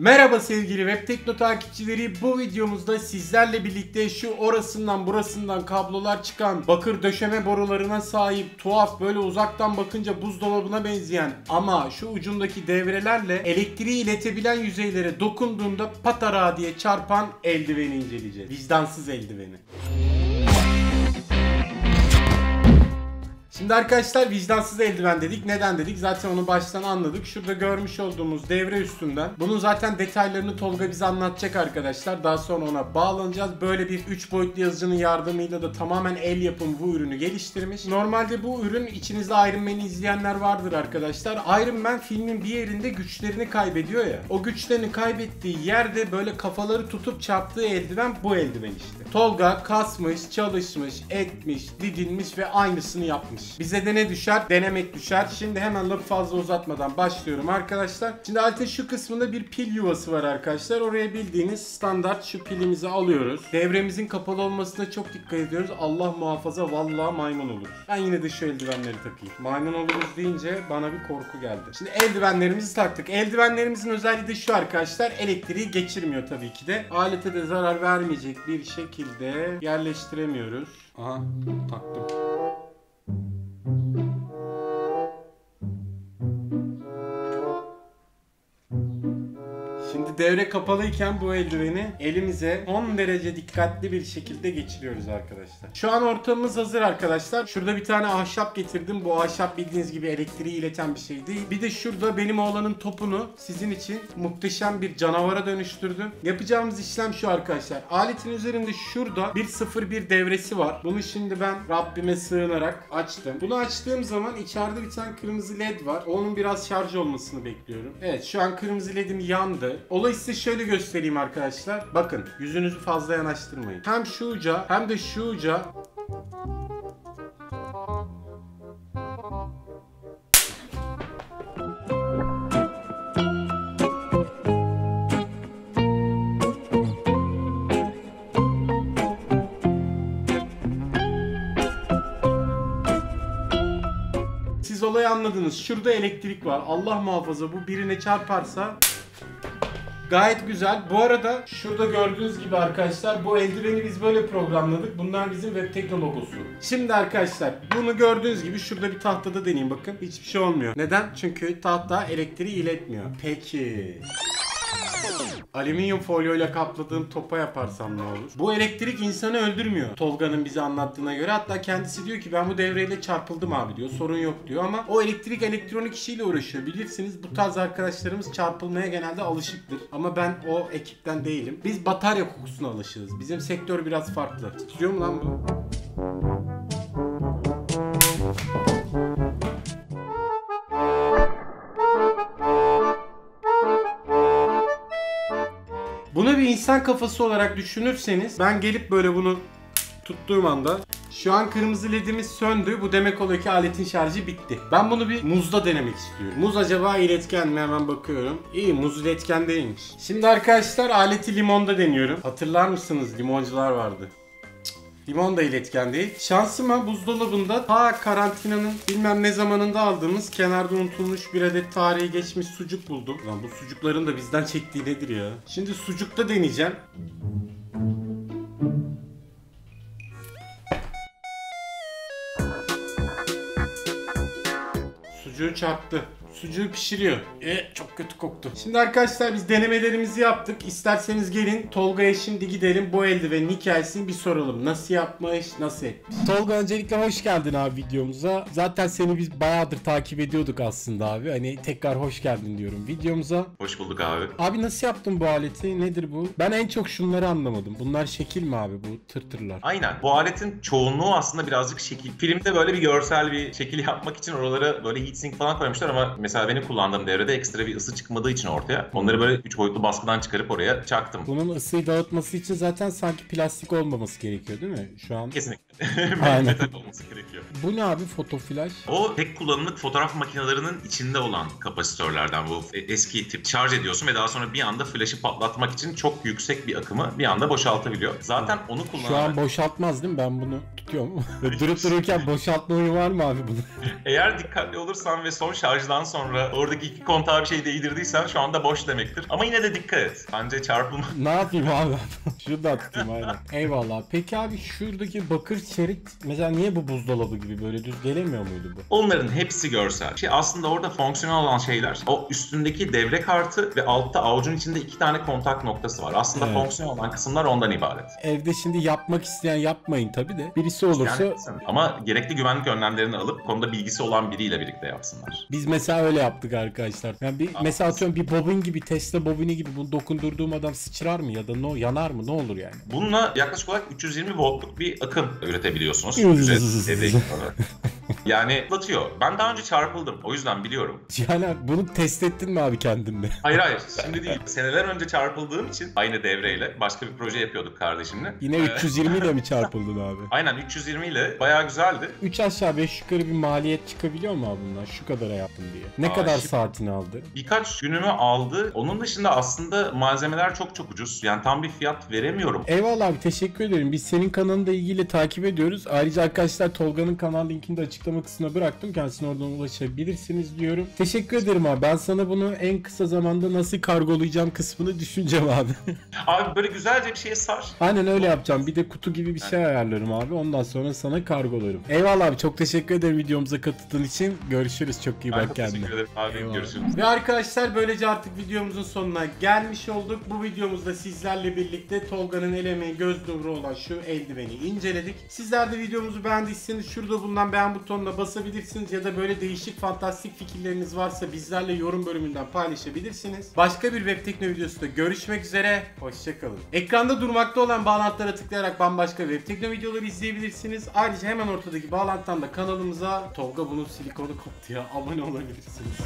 Merhaba sevgili Web Tekno takipçileri. Bu videomuzda sizlerle birlikte şu orasından burasından kablolar çıkan bakır döşeme borularına sahip tuhaf böyle uzaktan bakınca buzdolabına benzeyen ama şu ucundaki devrelerle elektriği iletebilen yüzeylere dokunduğunda patara diye çarpan eldiveni inceleyeceğiz. Vicdansız eldiveni. Şimdi arkadaşlar vicdansız eldiven dedik. Neden dedik? Zaten onu baştan anladık. Şurada görmüş olduğumuz devre üstünden. Bunun zaten detaylarını Tolga bize anlatacak arkadaşlar. Daha sonra ona bağlanacağız. Böyle bir 3 boyutlu yazıcının yardımıyla da tamamen el yapımı bu ürünü geliştirmiş. Normalde bu ürün içinizde Iron Man'i izleyenler vardır arkadaşlar. Iron Man filmin bir yerinde güçlerini kaybediyor ya. O güçlerini kaybettiği yerde böyle kafaları tutup çarptığı eldiven bu eldiven işte. Tolga kasmış, çalışmış, etmiş, didinmiş ve aynısını yapmış. Bize de ne düşer? Denemek düşer. Şimdi hemen lafı fazla uzatmadan başlıyorum arkadaşlar. Şimdi altta şu kısmında bir pil yuvası var arkadaşlar. Oraya bildiğiniz standart şu pilimizi alıyoruz. Devremizin kapalı olmasına çok dikkat ediyoruz. Allah muhafaza vallahi maymun olur. Ben yine de şu eldivenleri takayım. Maymun oluruz deyince bana bir korku geldi. Şimdi eldivenlerimizi taktık. Eldivenlerimizin özelliği de şu arkadaşlar. Elektriği geçirmiyor tabii ki de. Alete de zarar vermeyecek bir şekilde yerleştiremiyoruz. Aha taktım. Devre kapalıyken bu eldiveni elimize 10 derece dikkatli bir şekilde geçiriyoruz arkadaşlar. Şu an ortamımız hazır arkadaşlar. Şurada bir tane ahşap getirdim. Bu ahşap bildiğiniz gibi elektriği ileten bir şey değil. Bir de şurada benim oğlanın topunu sizin için muhteşem bir canavara dönüştürdüm. Yapacağımız işlem şu arkadaşlar. Aletin üzerinde şurada bir 01 devresi var. Bunu şimdi ben Rabbime sığınarak açtım. Bunu açtığım zaman içeride bir tane kırmızı led var. Onun biraz şarj olmasını bekliyorum. Evet şu an kırmızı ledim yandı. Olayı size şöyle göstereyim arkadaşlar. Bakın yüzünüzü fazla yanaştırmayın. Hem şu uca hem de şu uca Siz olayı anladınız. Şurada elektrik var. Allah muhafaza bu birine çarparsa Gayet güzel. Bu arada şurada gördüğünüz gibi arkadaşlar bu eldiveni biz böyle programladık. Bunlar bizim web tekno. Şimdi arkadaşlar bunu gördüğünüz gibi şurada bir tahtada deneyeyim bakın. Hiçbir şey olmuyor. Neden? Çünkü tahta elektriği iletmiyor. Peki. Alüminyum folyoyla kapladığım topa yaparsam ne olur? Bu elektrik insanı öldürmüyor. Tolga'nın bize anlattığına göre. Hatta kendisi diyor ki ben bu devreyle çarpıldım abi diyor. Sorun yok diyor ama o elektrik elektronik işiyle uğraşıyor. Bilirsiniz bu tarz arkadaşlarımız çarpılmaya genelde alışıktır. Ama ben o ekipten değilim. Biz batarya kokusuna alışığız. Bizim sektör biraz farklı. Titriyor mu lan bu? İnsan kafası olarak düşünürseniz ben gelip böyle bunu tuttuğum anda şu an kırmızı ledimiz söndü. Bu demek oluyor ki aletin şarjı bitti. Ben bunu bir muzda denemek istiyorum. Muz acaba iletken mi? Hemen bakıyorum. İyi muz iletken değilmiş. Şimdi arkadaşlar aleti limonda deniyorum. Hatırlar mısınız limoncular vardı. Limon da iletken değil. Şansıma buzdolabında ta karantinanın bilmem ne zamanında aldığımız kenarda unutulmuş bir adet tarihi geçmiş sucuk buldum. Lan bu sucukların da bizden çektiği nedir ya? Şimdi sucukta deneyeceğim. Sucuğu çarptı. Sucuğu pişiriyor. E çok kötü koktu. Şimdi arkadaşlar biz denemelerimizi yaptık. İsterseniz gelin Tolga'ya şimdi gidelim bu eldivenin hikayesini bir soralım. Nasıl yapmış, nasıl etmiş? Tolga öncelikle hoş geldin abi videomuza. Zaten seni biz bayağıdır takip ediyorduk aslında abi. Hani tekrar hoş geldin diyorum videomuza. Hoş bulduk abi. Abi nasıl yaptın bu aleti? Nedir bu? Ben en çok şunları anlamadım. Bunlar şekil mi abi bu tırtırlar? Aynen. Bu aletin çoğunluğu aslında birazcık şekil. Filmde böyle bir görsel bir şekil yapmak için oralara böyle heatsink falan koymuşlar ama mesela benim kullandığım devrede ekstra bir ısı çıkmadığı için ortaya onları böyle 3 boyutlu baskıdan çıkarıp oraya çaktım. Bunun ısıyı dağıtması için zaten sanki plastik olmaması gerekiyor değil mi? Şu an. Kesinlikle. Aynen. Metal olması gerekiyor. Bu ne abi fotoflash? O tek kullanımlık fotoğraf makinelerinin içinde olan kapasitörlerden bu eski tip şarj ediyorsun ve daha sonra bir anda flash'ı patlatmak için çok yüksek bir akımı bir anda boşaltabiliyor. Zaten onu kullanan... Şu an boşaltmaz değil mi? Ben bunu tutuyorum. Durup dururken boşaltma huyu var mı abi bunu? Eğer dikkatli olursan ve son şarjdan sonra oradaki iki kontağa bir şey değdirdiysen şu anda boş demektir. Ama yine de dikkat et. Bence çarpılma Ne yapayım abi? Şurada tutayım aynen. Eyvallah. Peki abi şuradaki bakır şerit mesela niye bu buzdolabı gibi böyle düz gelemiyor muydu bu? Onların hepsi görsel. Şey aslında orada fonksiyonel olan şeyler o üstündeki devre kartı ve altta avucun içinde iki tane kontak noktası var. Aslında Evet. fonksiyonel olan kısımlar ondan ibaret. Evde şimdi yapmak isteyen yapmayın tabi de. Birisi olursa Yani, ama gerekli güvenlik önlemlerini alıp konuda bilgisi olan biriyle birlikte yapsınlar. Biz mesela öyle yaptık arkadaşlar. Yani bir mesela atıyorum bir bobin gibi Tesla bobini gibi bunu dokundurduğum adam sıçrar mı ya da no yanar mı ne olur yani? Bununla yaklaşık olarak 320 voltluk bir akım üretebiliyorsunuz. Yani atlatıyor. Ben daha önce çarpıldım. O yüzden biliyorum. Yani bunu test ettin mi abi kendinde? Hayır hayır şimdi değil. Seneler önce çarpıldığım için aynı devreyle başka bir proje yapıyorduk kardeşimle. Yine Ee, 320 ile mi çarpıldın abi? Aynen 320 ile bayağı güzeldi. 3 aşağı 5 yukarı bir maliyet çıkabiliyor mu abi bundan? Şu kadara yaptım diye. Ne Aa, kadar şimdi- saatini aldı? Birkaç günümü aldı. Onun dışında aslında malzemeler çok çok ucuz. Yani tam bir fiyat veremiyorum. Eyvallah abi teşekkür ederim. Biz senin kanalında ilgili takip ediyoruz. Ayrıca arkadaşlar Tolga'nın kanal linkini de açıklama kısmına bıraktım. Kendisine oradan ulaşabilirsiniz diyorum. Teşekkür ederim abi. Ben sana bunu en kısa zamanda nasıl kargolayacağım kısmını düşüneceğim abi. Abi böyle güzelce bir şeye sar. Aynen öyle yapacağım. Bir de kutu gibi bir şey ayarlarım abi. Ondan sonra sana kargolarım. Eyvallah abi. Çok teşekkür ederim videomuza katıldığın için. Görüşürüz. Çok iyi bak kendine. teşekkür ederim abi. Eyvallah. Görüşürüz. Ve arkadaşlar böylece artık videomuzun sonuna gelmiş olduk. Bu videomuzda sizlerle birlikte Tolga'nın el emeği göz nuru olan şu eldiveni inceledik. Sizler de videomuzu beğendiyseniz şurada bulunan beğen butonuna basabilirsiniz ya da böyle değişik fantastik fikirleriniz varsa bizlerle yorum bölümünden paylaşabilirsiniz. Başka bir web tekno videosunda görüşmek üzere. Hoşçakalın. Ekranda durmakta olan bağlantılara tıklayarak bambaşka web tekno videoları izleyebilirsiniz. Ayrıca hemen ortadaki bağlantıdan da kanalımıza Tolga bunun silikonu koptu ya abone olabilirsiniz.